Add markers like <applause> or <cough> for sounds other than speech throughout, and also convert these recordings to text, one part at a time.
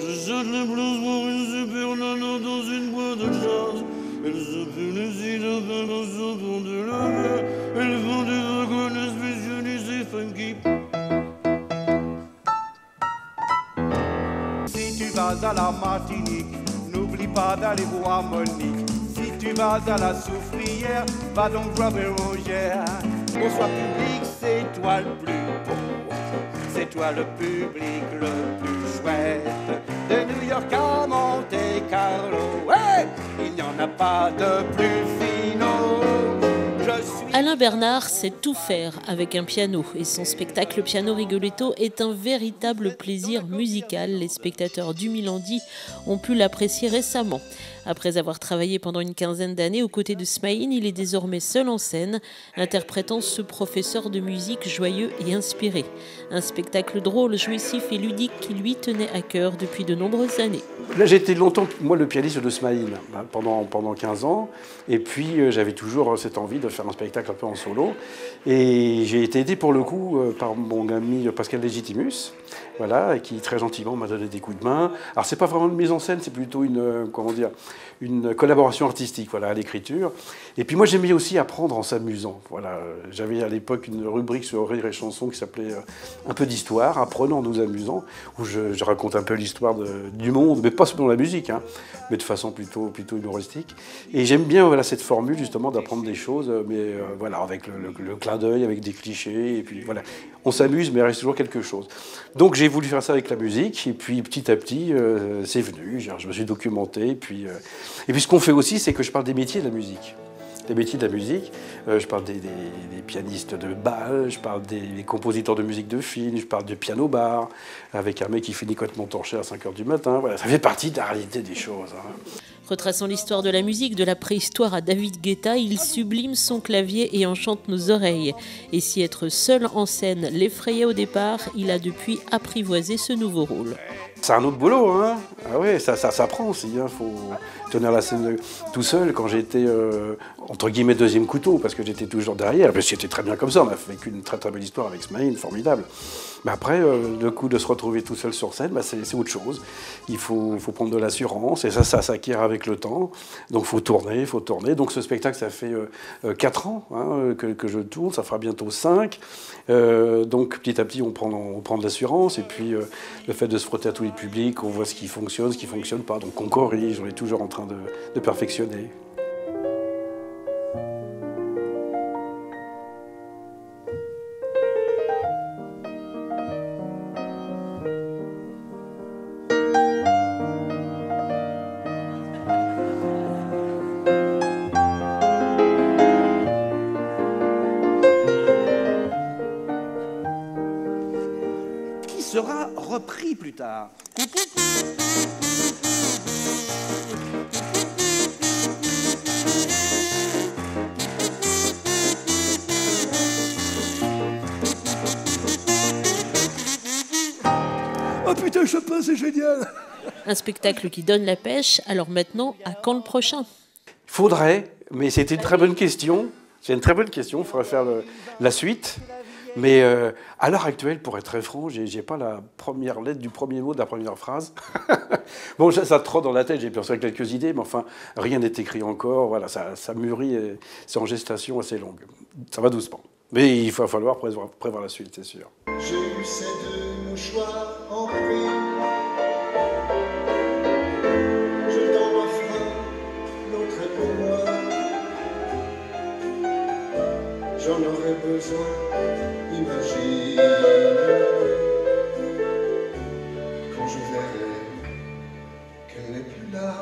Je jette les blues pour une super nana dans une boîte de jazz. Elle s'appelle Lucie, elle s'appelle de la mer. Elle font des vagones spécialisées funky. Si tu vas à la Martinique, n'oublie pas d'aller voir Monique. Si tu vas à la Soufrière, va donc voir Bérangère. Bonsoir public, c'est toi le plus beau. C'est toi le public le plus chouette. De New York à Monte Carlo, ouais, il n'y en a pas de plus finaux. Alain Bernard sait tout faire avec un piano et son spectacle Piano Rigoletto est un véritable plaisir musical. Les spectateurs du Milandi ont pu l'apprécier récemment. Après avoir travaillé pendant une quinzaine d'années aux côtés de Smaïn, il est désormais seul en scène, interprétant ce professeur de musique joyeux et inspiré. Un spectacle drôle, jouissif et ludique qui lui tenait à cœur depuis de nombreuses années. Là, j'étais longtemps, moi, le pianiste de Smaïn, hein, pendant, pendant 15 ans. Et puis, euh, j'avais toujours euh, cette envie de faire un spectacle un peu en solo. Et j'ai été aidé, pour le coup, euh, par mon ami Pascal Legitimus, voilà, qui très gentiment m'a donné des coups de main. Alors, c'est pas vraiment une mise en scène, c'est plutôt une, comment dire, une collaboration artistique, voilà, à l'écriture. Et puis, moi, j'aimais aussi apprendre en s'amusant. Voilà, j'avais à l'époque une rubrique sur Rire et Chanson qui s'appelait euh, Un peu d'histoire, apprenant en nous amusant, où je, raconte un peu l'histoire du monde, mais pas seulement la musique, hein, mais de façon plutôt, plutôt humoristique. Et j'aime bien voilà, cette formule justement d'apprendre des choses, euh, mais euh, voilà, avec le, clin d'œil, avec des clichés, et puis voilà, on s'amuse, mais il reste toujours quelque chose. Donc j'ai voulu faire ça avec la musique, et puis petit à petit, c'est venu, je me suis documenté, puis, et puis ce qu'on fait aussi, c'est que je parle des métiers de la musique des métiers de la musique. Euh, je parle des, pianistes de bal, je parle des, compositeurs de musique de film, je parle de piano-bar, avec un mec qui finit complètement torché à 5h du matin. Voilà, ça fait partie de la réalité des choses. hein. Retraçant l'histoire de la musique de la préhistoire à David Guetta, il sublime son clavier et enchante nos oreilles. Et si être seul en scène l'effrayait au départ, il a depuis apprivoisé ce nouveau rôle. C'est un autre boulot, hein Ah ouais, ça, ça s'apprend aussi. Il faut tenir la scène tout seul quand j'étais, euh, entre guillemets, deuxième couteau, parce que j'étais toujours derrière. Mais c'était très bien comme ça. On a vécu une très très belle histoire avec Smaïn, formidable. Mais après, euh, le coup de se retrouver tout seul sur scène, bah, c'est autre chose. Il faut, prendre de l'assurance, et ça, ça s'acquiert avec le temps. Donc faut tourner, faut tourner. Donc ce spectacle, ça fait 4 ans hein, que, que je tourne, ça fera bientôt 5. donc petit à petit, on prend, on prend de l'assurance, et puis euh, le fait de se frotter à tous les publics, on voit ce qui fonctionne, ce qui fonctionne pas. Donc on corrige, on est toujours en train de perfectionner. Sera repris plus tard. Oh putain, Chopin, c'est génial Un spectacle qui donne la pêche, alors maintenant, à quand le prochain? Faudrait, mais c'était une très bonne question. C'est une très bonne question. Il faudrait faire le- la suite. Mais euh, à l'heure actuelle, pour être très franc, j'ai j'ai pas la première lettre du premier mot de la première phrase. <laughs> bon, ça, ça trotte dans la tête. J'ai pensé à quelques idées, mais enfin, rien n'est écrit encore. Voilà, ça, ça mûrit. et C'est en gestation assez longue. Ça va doucement. Mais il va falloir prévoir, la suite, c'est sûr. y aurait besoin d'imaginer. Quand je verrai qu'elle n'est plus là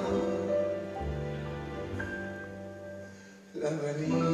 la vanille